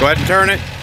Go ahead and turn it.